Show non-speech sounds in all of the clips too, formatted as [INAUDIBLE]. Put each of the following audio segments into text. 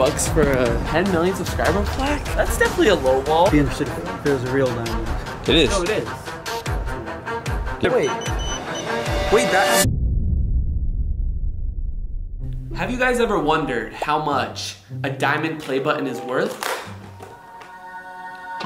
bucks for a 10 million subscriber plaque? That's definitely a low ball. Be interested if it was a real diamond. It is. No, it is. Yep. Wait. Wait, that. Have you guys ever wondered how much a diamond play button is worth?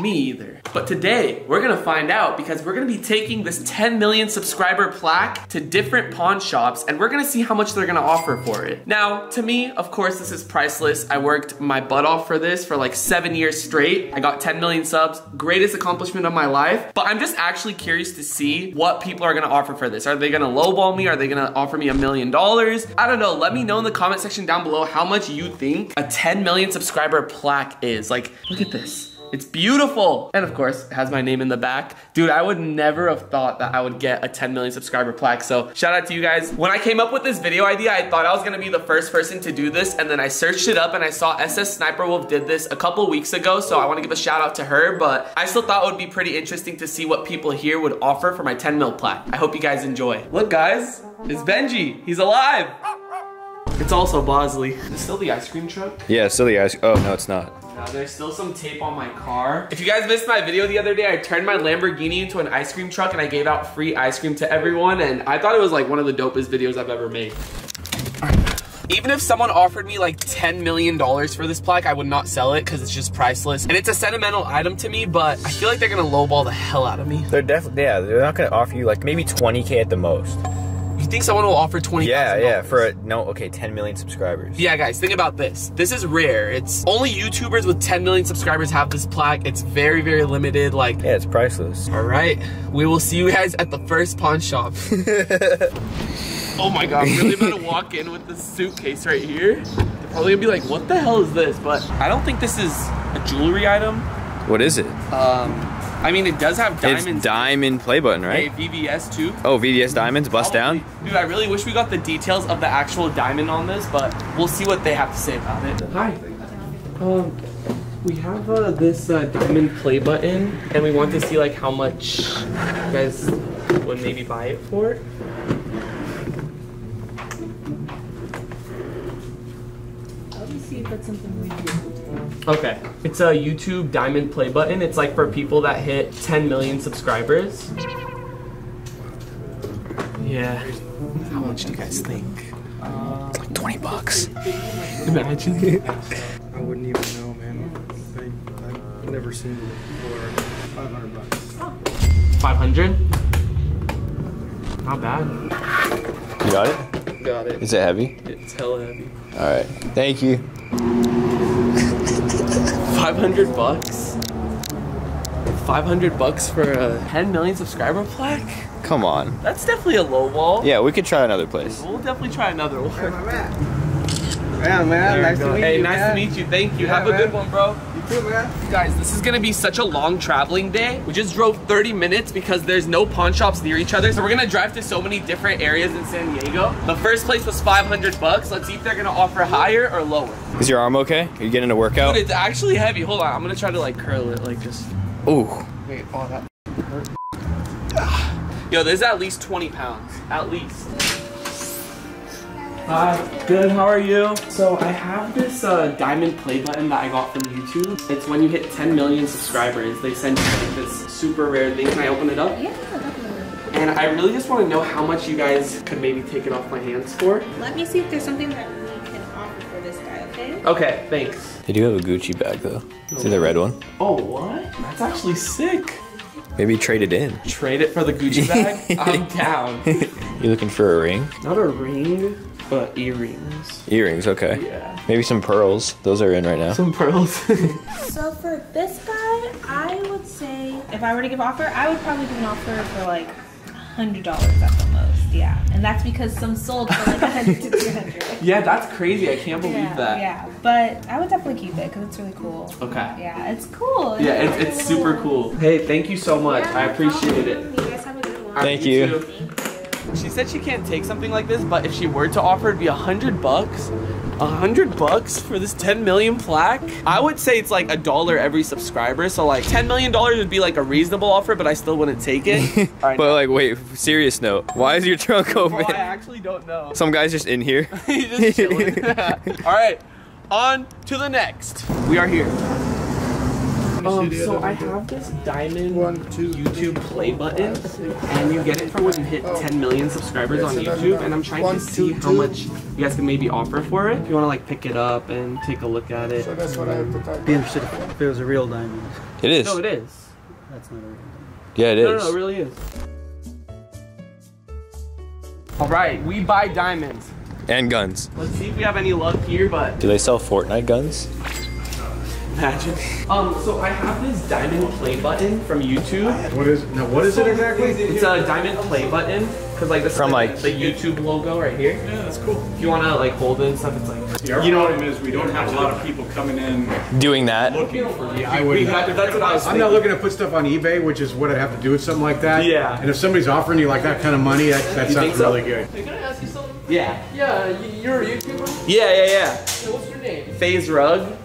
Me either. But today, we're gonna find out because we're gonna be taking this 10 million subscriber plaque to different pawn shops and we're gonna see how much they're gonna offer for it. Now, to me, of course, this is priceless. I worked my butt off for this for like seven years straight. I got 10 million subs, greatest accomplishment of my life. But I'm just actually curious to see what people are gonna offer for this. Are they gonna lowball me? Are they gonna offer me a million dollars? I don't know. Let me know in the comment section down below how much you think a 10 million subscriber plaque is. Like, look at this. It's beautiful. And of course, it has my name in the back. Dude, I would never have thought that I would get a 10 million subscriber plaque. So shout out to you guys. When I came up with this video idea, I thought I was gonna be the first person to do this. And then I searched it up and I saw SS Sniper Wolf did this a couple weeks ago. So I wanna give a shout out to her, but I still thought it would be pretty interesting to see what people here would offer for my 10 mil plaque. I hope you guys enjoy. Look guys, it's Benji. He's alive. It's also Bosley. Is still the ice cream truck? Yeah, still the ice. Oh, no, it's not. Uh, there's still some tape on my car. If you guys missed my video the other day, I turned my Lamborghini into an ice cream truck and I gave out free ice cream to everyone and I thought it was like one of the dopest videos I've ever made. Even if someone offered me like $10 million for this plaque, I would not sell it because it's just priceless. And it's a sentimental item to me, but I feel like they're gonna lowball the hell out of me. They're definitely, yeah, they're not gonna offer you like maybe 20K at the most. Think someone will offer 20 Yeah, yeah, for a, no, okay, 10 million subscribers. Yeah, guys, think about this. This is rare. It's only YouTubers with 10 million subscribers have this plaque. It's very, very limited. Like, Yeah, it's priceless. All right, we will see you guys at the first pawn shop. [LAUGHS] oh my god, I'm really about to walk in with this suitcase right here. They're probably gonna be like, what the hell is this? But I don't think this is a jewelry item. What is it? Um, I mean, it does have diamonds. It's diamond play button, Hey, right? VVS too. Oh, VDS diamonds, bust down? Dude, I really wish we got the details of the actual diamond on this, but we'll see what they have to say about it. Hi. Um, we have uh, this uh, diamond play button, and we want to see like how much you guys would maybe buy it for. Let me see if that's something we do. Okay. It's a YouTube diamond play button. It's like for people that hit 10 million subscribers. Yeah. How much do you guys think? It's like 20 bucks. Imagine. [LAUGHS] I wouldn't even know, man. I, I've never seen it before. 500 bucks. 500? Not bad. You got it? Got it. Is it heavy? It's hella heavy. All right. Thank you. 500 bucks? 500 bucks for a 10 million subscriber plaque? Come on. That's definitely a low wall. Yeah, we could try another place. We'll definitely try another one. Yeah, man. Nice to meet Hey, you. nice man. to meet you. Thank you. Yeah, Have a good one, bro. You too, man. Guys, this is gonna be such a long traveling day. We just drove 30 minutes because there's no pawn shops near each other. So we're gonna drive to so many different areas in San Diego. The first place was 500 bucks. Let's see if they're gonna offer higher or lower. Is your arm okay? Are you getting a workout? Dude, it's actually heavy. Hold on, I'm gonna try to like curl it, like just. Ooh. Wait, oh that. hurt. [SIGHS] Yo, there's at least 20 pounds. At least. Hi, good, how are you? So I have this uh, diamond play button that I got from YouTube. It's when you hit 10 million subscribers, they send you like this super rare thing. Can I open it up? Yeah, definitely. And I really just want to know how much you guys could maybe take it off my hands for. Let me see if there's something that we can offer for this guy, okay? Okay, thanks. They do have a Gucci bag though. See the red one? Oh, what? That's actually sick. Maybe trade it in. Trade it for the Gucci bag? [LAUGHS] I'm down. [LAUGHS] You looking for a ring? Not a ring, but earrings. Earrings, okay. Yeah. Maybe some pearls. Those are in right now. Some pearls. [LAUGHS] So for this guy, I would say if I were to give offer, I would probably do an offer for like hundred dollars at the most. Yeah, and that's because some sold for like a hundred to two hundred. [LAUGHS] yeah, that's crazy. I can't believe Yeah, that. yeah, but I would definitely keep it because it's really cool. Okay. Yeah, it's cool. Yeah, it's, it's super cool. Hey, thank you so much. Yeah, I no appreciate it. You guys have a good one. Thank you. too. She said she can't take something like this, but if she were to offer, it'd be a hundred bucks. A hundred bucks for this 10 million plaque? I would say it's like a dollar every subscriber. So like 10 million dollars would be like a reasonable offer, but I still wouldn't take it. [LAUGHS] Right, But like, wait, serious note. Why is your trunk well, open? I actually don't know. Some guy's just in here. [LAUGHS] He's just chilling. [LAUGHS] All right. on to the next. We are here. Um, so I have this diamond One, two, YouTube play button, and you get it for when you hit 10 million subscribers on YouTube. And I'm trying One, to see two, how two. much you guys can maybe offer for it. If you want to like pick it up and take a look at it. So that's what I have to type. Be interested if it was a real diamond. It is. No, it is. That's not a real diamond. Yeah, it is. No, no, no, it really is. All right, we buy diamonds. And guns. Let's see if we have any luck here, but Do they sell Fortnite guns? Imagine. Um, so I have this diamond play button from YouTube. What is now? What is it exactly? It's a diamond play button because like this From, is like- the YouTube logo right here. Yeah, that's cool. If you want to like hold it and stuff, it's like Our You know- what problem is we don't have a lot of people coming in Doing that. looking for. Yeah, I would. That- that's what I was I'm not looking to put stuff on eBay, which is what I have to do with something like that. Yeah. And if somebody's offering you like that kind of money, that, that sounds so? really good. Hey, can I ask you something? Yeah. Yeah, you're a YouTuber? Yeah, yeah, yeah. Hey, what's your name? FaZe Rug.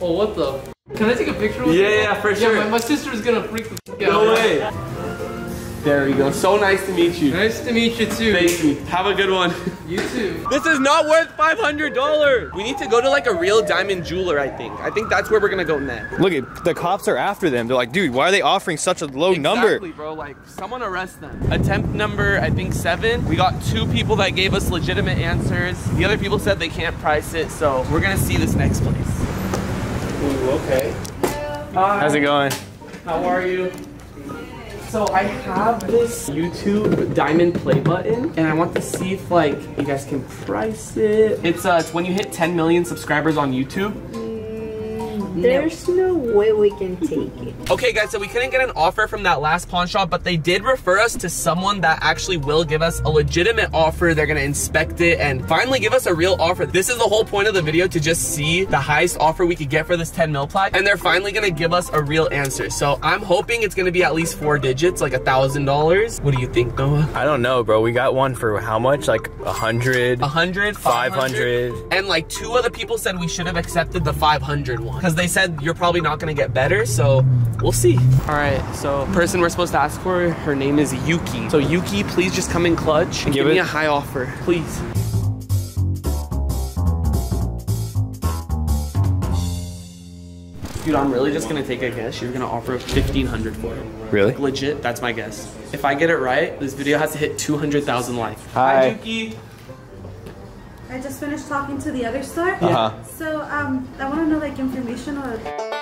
Oh, what the? Can I take a picture with Yeah, you? yeah, for Yeah, sure. my, my sister's gonna freak the f- out. No way. There we go. So nice to meet you. Nice to meet you too. Thank you. Have a good one. You too. [LAUGHS] This is not worth $500. We need to go to like a real diamond jeweler, I think. I think that's where we're gonna go next. Look at the cops are after them. They're like, dude, why are they offering such a low number? Exactly, bro. Like, someone arrest them. Attempt number, I think seven. We got two people that gave us legitimate answers. The other people said they can't price it, so we're gonna see this next place. Ooh, okay. Hi. How's it going? How are you? So I have this YouTube diamond play button, and I want to see if like you guys can price it. It's uh, it's when you hit 10 million subscribers on YouTube. There's no way we can take it. [LAUGHS] Okay, guys, so we couldn't get an offer from that last pawn shop, but they did refer us to someone that actually will give us a legitimate offer. They're gonna inspect it and finally give us a real offer. This is the whole point of the video to just see the highest offer we could get for this 10 mil plaque, and they're finally gonna give us a real answer. So I'm hoping it's gonna be at least four digits, like a thousand dollars. What do you think, Noah? I don't know, bro. We got one for how much? Like a hundred? A hundred, 500. and like two other people said we should have accepted the 500 one because they said you're probably not gonna get better. So we'll see. All right, so person we're supposed to ask for, her name is Yuki. So Yuki, please just come in clutch and Give give, me a high offer, please. Dude, I'm really just gonna take a guess. You're gonna offer 1500 for it. Really? Legit, that's my guess. If I get it right, this video has to hit 200,000 likes. Hi. Yuki. I just finished talking to the other store. Uh-huh. So um, I want to know like information or.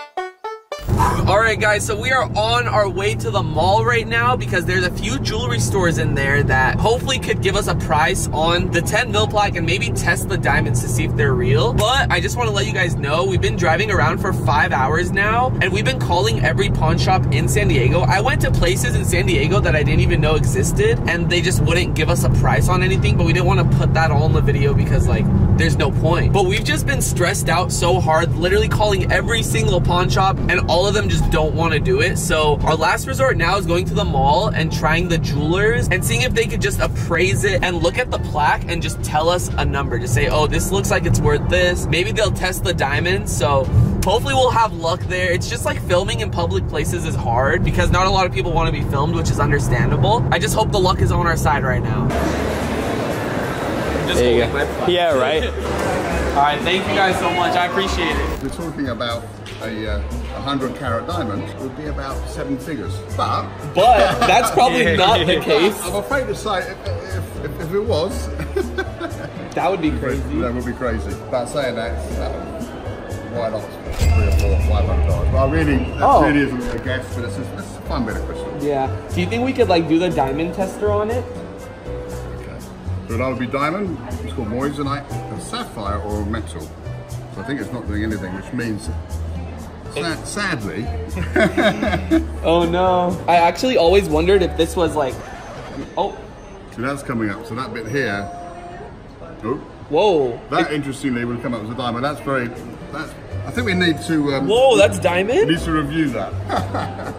All right, guys, so we are on our way to the mall right now because there's a few jewelry stores in there that hopefully could give us a price on the 10 mil plaque and maybe test the diamonds to see if they're real. But I just want to let you guys know we've been driving around for five hours now and we've been calling every pawn shop in San Diego. I went to places in San Diego that I didn't even know existed and they just wouldn't give us a price on anything, but we didn't want to put that all in the video because like there's no point. But we've just been stressed out so hard, literally calling every single pawn shop and all of them just don't want to do it. So our last resort now is going to the mall and trying the jewelers and seeing if they could just appraise it and look at the plaque and just tell us a number. Just say, oh, this looks like it's worth this. Maybe they'll test the diamonds. So hopefully we'll have luck there. It's just like filming in public places is hard because not a lot of people want to be filmed, which is understandable. I just hope the luck is on our side right now. Just There you go. my. [LAUGHS] Yeah, right? [LAUGHS] All right, thank you guys so much. I appreciate it. We're talking about a uh, 100 carat diamond would be about seven figures. But But that's probably Yeah. not the [LAUGHS] case. I'm afraid to say, if, if, if, if it was, That would be [LAUGHS] crazy. that would be crazy. But saying that, uh, why not three or four, five hundred dollars? But I really, that Oh. really isn't a guess, but it's, just, it's a fun bit of Christmas. Yeah. Do you think we could like do the diamond tester on it? Okay. So that would be diamond, it's called moissanite, a sapphire or metal. So I think it's not doing anything, which means, sad, sadly, [LAUGHS] Oh no. I actually always wondered if this was like Oh, so that's coming up. So that bit here, oh, whoa. that interestingly will come up as a diamond. That's very, that's, I think we need to, um, Whoa, that's diamond? we need to review that.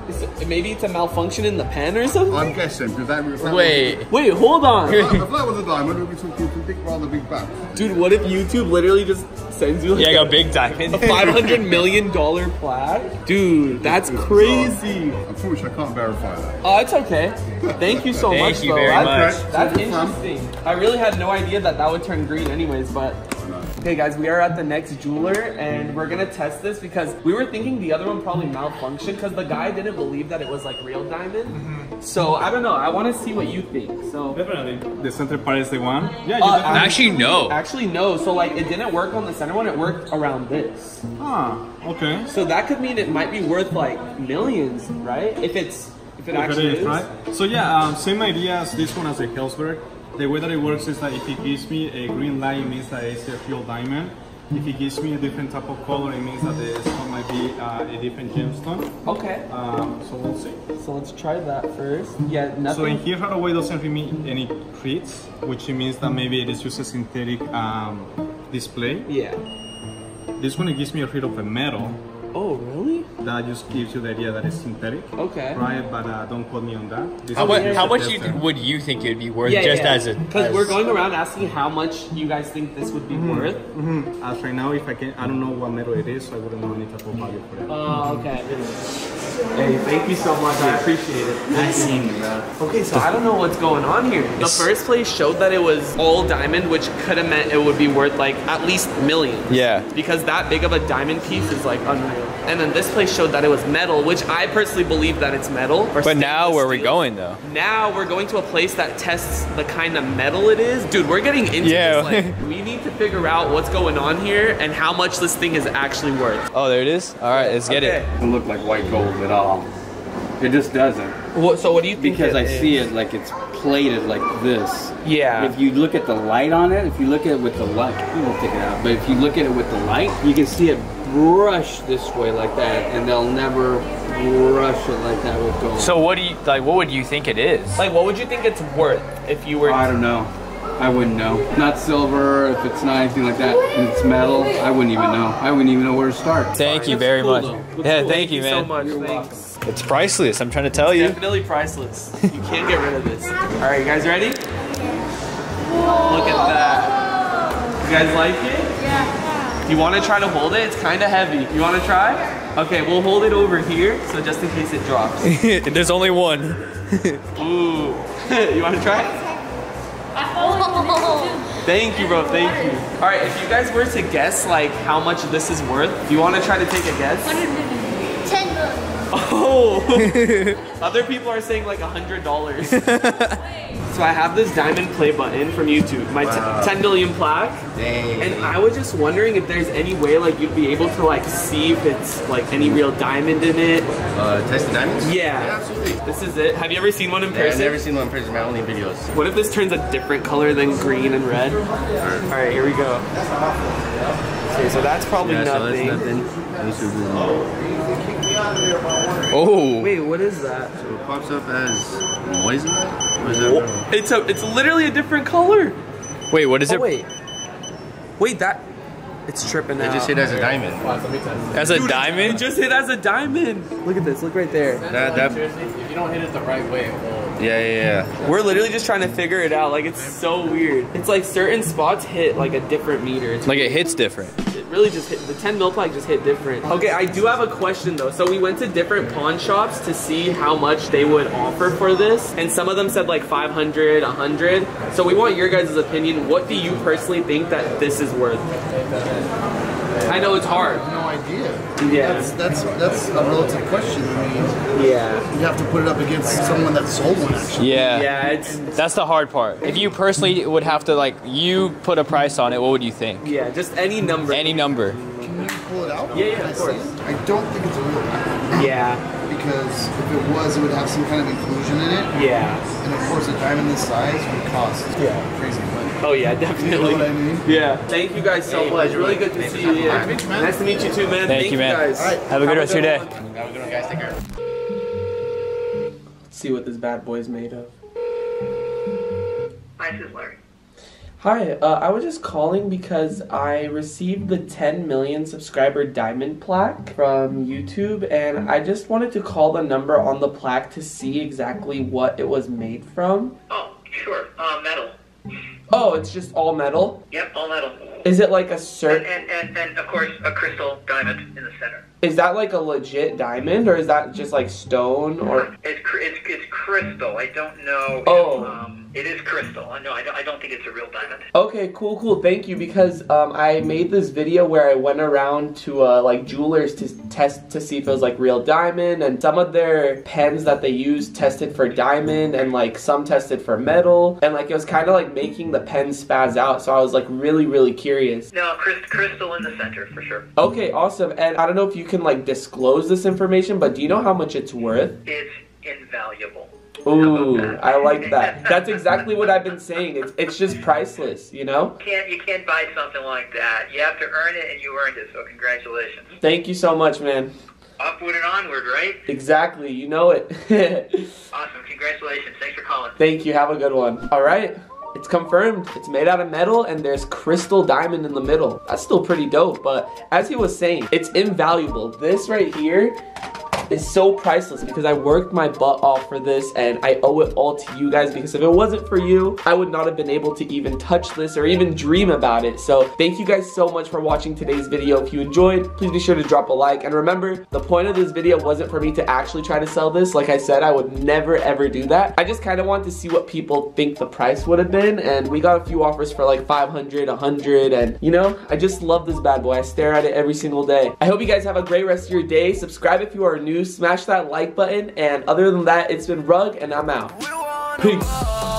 [LAUGHS] Is it- Maybe it's a malfunction in the pen or something? I'm guessing, because that, that Wait. Wait, hold on. Was, if that was a diamond, we'd be talking to big, rather big bucks. Dude, what if YouTube literally just sends you like Yeah, I a, got big diamond. a 500 million dollar plaque? Dude, that's crazy. Unfortunately, I can't verify that. Oh, it's okay. Thank you so Thank much, you though. very That's- much. That's Super interesting. I really had no idea that that would turn green anyways, but Okay guys, we are at the next jeweler and we're gonna test this because we were thinking the other one probably malfunctioned because the guy didn't believe that it was like real diamond. So I don't know, I wanna see what you think. So Definitely. The center part is the one. Yeah, you Uh, definitely. Actually, no. Actually no, so like it didn't work on the center one, it worked around this. Ah, okay. So that could mean it might be worth like millions, right? If it's if it If actually is, is. right? So yeah, um, same idea as this one as the Hellsberg. The way that it works is that if it gives me a green light, it means that it's a real diamond. If it gives me a different type of color, it means that the stone might be uh, a different gemstone. Okay. Um, so we'll see. So let's try that first. Yeah, So in here, Haraway doesn't remit any crits, which means that maybe it is just a synthetic um, display. yeah. This one, it gives me a hit of a metal. Oh really? That just gives you the idea that it's synthetic. Okay. Right, but uh, don't quote me on that. This How, is much? how much you, would you think it would be worth Yeah, just yeah. as a? Because we're going around asking how much you guys think this would be worth. Mhm. As right now, if I can, I don't know what metal it is, so I wouldn't know any type of value for it. Oh, okay. Hey, thank you so much. I appreciate it. I seen you, bro. Okay, so I don't know what's going on here. The first place showed that it was all diamond, which could have meant it would be worth like at least millions. Yeah. Because that big of a diamond piece is like unreal. And then this place showed that it was metal, which I personally believe that it's metal. or But now stainless where are we steel. going though? Now we're going to a place that tests the kind of metal it is. Dude, we're getting into Yeah. this. Like, [LAUGHS] we need to figure out what's going on here and how much this thing is actually worth. Oh, there it is. All right, let's get it. It doesn't look like white gold at all. It just doesn't. What, so what do you think? Because it I is? see it like it's plated like this. Yeah. If you look at the light on it, if you look at it with the light, you won't take it out. But if you look at it with the light, you can see it brush this way like that, and they'll never brush it like that with gold. So what do you like? What would you think it is? Like, what would you think it's worth if you were? I don't know. I wouldn't know. Not silver, if it's not anything like that, and it's metal, I wouldn't even know. I wouldn't even know where to start. Thank you very cool, much. Yeah, cool. thank you, man. so man. much. Thanks. It's priceless. I'm trying to tell you. Definitely priceless. You can't get rid of this. All right, you guys ready? Look at that. You guys like it? Yeah. You want to try to hold it? It's kind of heavy. You want to try? Okay, we'll hold it over here, so just in case it drops. [LAUGHS] There's only one. [LAUGHS] Ooh. [LAUGHS] you want to try? Thank you, bro. Thank you. All right, if you guys were to guess like how much this is worth, do you want to try to take a guess? Ten million. Oh! Other people are saying like a hundred dollars. So I have this diamond play button from YouTube, my t- Wow. 10 million plaque. And I was just wondering if there's any way like you'd be able to like see if it's like any real diamond in it. Uh, test the diamonds? Yeah. absolutely. This is it. Have you ever seen one in Yeah, I've never seen one in person, but only videos. What if this turns a different color than green and red? All right, here we go. Okay, so that's probably yeah, so nothing. that's nothing. Let me see if we can- Oh. Wait, what is that? So it pops up as moissanite? Or is that It's a, it's literally a different color. Wait, what is Oh, it? wait. Wait, that. It's tripping It out. just hit as a diamond. As a Dude, diamond? It just hit as a diamond. Look at this. Look right there. That, that, If you don't hit it the right way, it won't. yeah, yeah, yeah. We're literally just trying to figure it out. Like it's so weird. It's like certain spots hit like a different meter. It's Like it hits different. It really just hit the 10 mil plaque just hit different. Okay, I do have a question though. So we went to different pawn shops to see how much they would offer for this, and some of them said like 500, 100. So we want your guys' opinion. What do you personally think that this is worth? I know it's hard. No idea. Yeah. That's that's that's a relative question. I mean, Yeah. you have to put it up against someone that sold one actually. Yeah. Yeah, it's That's the hard part. If you personally would have to like you put a price on it, what would you think? yeah, just any number. Any number. Can you pull it out? Yeah, yeah, I of course. it? I don't think it's a real diamond Yeah. Because if it was, it would have some kind of inclusion in it. Yeah. And of course, a diamond this size would cost yeah. crazy money. Oh yeah, You know definitely. what I mean? Yeah. Thank you guys so much. Really good to see you. Yeah. Thanks, man. Nice to meet you too, man. Thank you, man. guys. All right. Have a good rest of your day. one. Have a good one, guys. Take care. Let's see what this bad boy's made of. Hi, this is Larry. Hi, uh, I was just calling because I received the 10 million subscriber diamond plaque from YouTube, and I just wanted to call the number on the plaque to see exactly what it was made from. Oh, sure. Uh, metal. Oh, it's just all metal? Yep, all metal. Is it like a certain? and, and, and of course, a crystal diamond in the center. Is that like a legit diamond, or is that just like stone? Or It's it's, it's crystal. I don't know. Oh. If, um, It is crystal. No, I don't, I don't think it's a real diamond. Okay, cool, cool. Thank you because um, I made this video where I went around to uh, like jewelers to test to see if it was like real diamond, and some of their pens that they used tested for diamond, and like some tested for metal, and like it was kind of like making the pen spaz out. So I was like really, really curious. No, crystal, crystal in the center for sure. Okay, awesome. And I don't know if you can like disclose this information, but do you know how much it's worth? It's invaluable. Ooh, I like that. [LAUGHS] That's exactly what I've been saying. It's it's just priceless, you know? You can't you can't buy something like that. You have to earn it, and you earned it. So congratulations. Thank you so much, man. Upward and onward, right? Exactly, you know it. [LAUGHS] Awesome. Congratulations. Thanks for calling. Thank you. Have a good one. All right. It's confirmed. It's made out of metal and there's crystal diamond in the middle. That's still pretty dope, but as he was saying, it's invaluable. This right here is so priceless because I worked my butt off for this and I owe it all to you guys because if it wasn't for you, I would not have been able to even touch this or even dream about it. So thank you guys so much for watching today's video. If you enjoyed, please be sure to drop a like. And remember, the point of this video wasn't for me to actually try to sell this. Like I said, I would never ever do that. I just kind of wanted to see what people think the price would have been. And we got a few offers for like 500, 100. And you know, I just love this bad boy. I stare at it every single day. I hope you guys have a great rest of your day. Subscribe if you are new, smash that like button. And other than that, it's been Rug and I'm out. Peace.